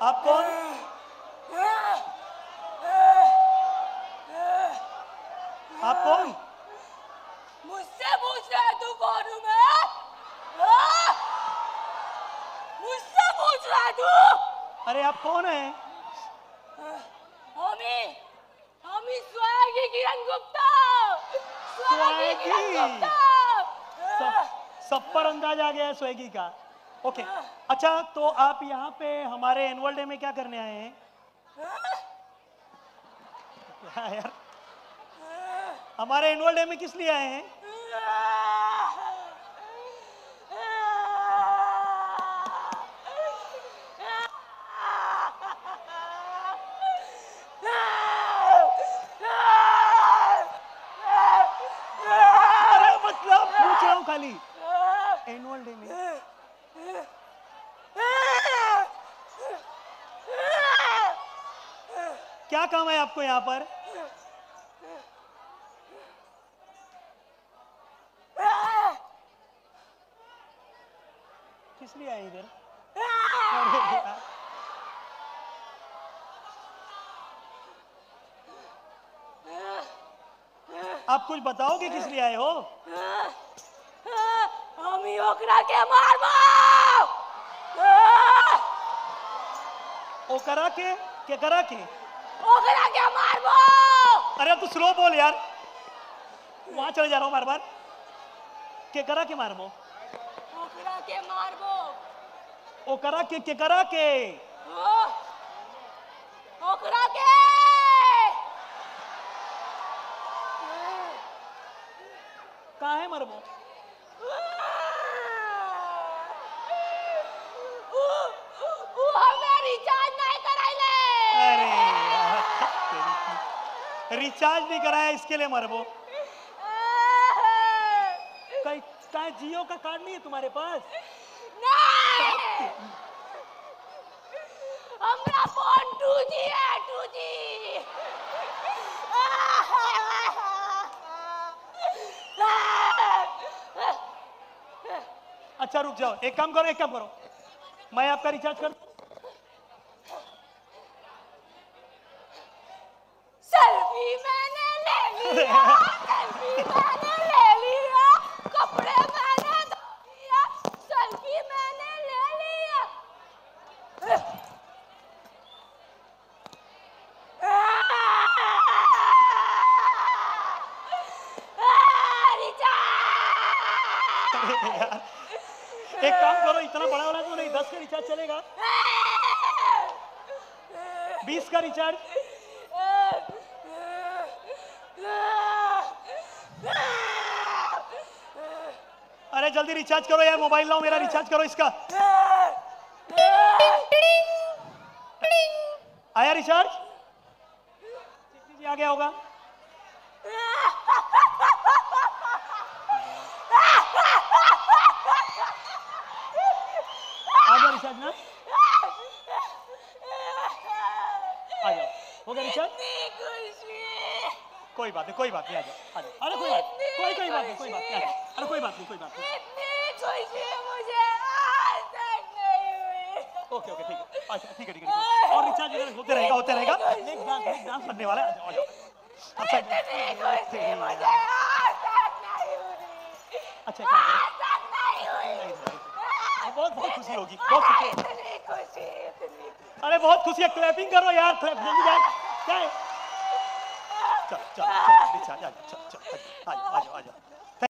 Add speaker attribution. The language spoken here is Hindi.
Speaker 1: कौन? आप कौन?
Speaker 2: मुझसे पूछ रहा है तू कौन हूँ मैं? मुझसे पूछ रहा है तू?
Speaker 1: अरे आप कौन है?
Speaker 2: हमी हमी स्वयं किरण गुप्ता। स्वयं किरण गुप्ता।
Speaker 1: सब सब पर अंदाज आ गया है स्वेगी का। Okay okay. अच्छा तो आप यहाँ पे हमारे एनुअल डे में क्या करने आए हैं? यार। हमारे एनुअल डे में किस लिए आए हैं अरे मतलब पूछ रहा हूँ खाली एनुअल डे में क्या काम है आपको यहाँ पर? किस लिए आए इधर? आप कुछ बताओगे किस लिए आए हो?
Speaker 2: हमी ओकरा के मारबो!
Speaker 1: ओ करा के? के करा के?
Speaker 2: ओकरा के मारबो
Speaker 1: अरे तू स्लो बोल यार वहाँ चले जा रहा हूँ बार बार के करा के मारबो
Speaker 2: ओकरा के मारबो
Speaker 1: ओ करा के के करा के
Speaker 2: हाँ? ओकरा के
Speaker 1: कहा है मरबो
Speaker 2: उ हमें रिचार्ज नहीं कराइले
Speaker 1: अरे यार, तेरी की। रिचार्ज नहीं कराया इसके लिए मरबो। कहीं कहीं जियो का कार्ड नहीं है तुम्हारे पास?
Speaker 2: हमरा फ़ोन 2G है 2G
Speaker 1: अच्छा रुक जाओ। एक काम करो एक काम करो। मैं आपका रिचार्ज कर एक काम करो, इतना बड़ा वाला तो नहीं, दस का रिचार्ज चलेगा। बीस का रिचार्ज अरे जल्दी रिचार्ज करो यार मोबाइल लाओ मेरा रिचार्ज करो इसका। आया रिचार्ज जी आ गया होगा। आ गया रिचार्ज ना? आ जाओ हो गया रिचार्ज कोई बात नहीं कोई बात नहीं आ जाओ। आ जाओ। अरे कोई बात कोई कोई बात नहीं कोई बात नहीं आ जाओ। अरे कोई बात नहीं कोई बात नहीं।
Speaker 2: इतनी खुशी मुझे आज तक नहीं हुई।
Speaker 1: ओके ओके ठीक है। अच्छा ठीक है ठीक है और रिचार्ज होते रहेगा होते रहेगा। नेक्स्ट डांस नेक्स्ट डांस बनने वाला है। आ जाओ जाओ। अच्छा
Speaker 2: इतनी खुशी मुझे आज तक नहीं हुई।
Speaker 1: अच्छा
Speaker 2: नहीं
Speaker 1: बहुत बहुत खुशी होगी बहुत खुशी अरे बहुत खुशी है क्लैपिंग करो यार क्लैप जल्दी जाए क्या 叫叫叫，别抢，叫呀，叫叫，哎呀，哎呀，哎呀。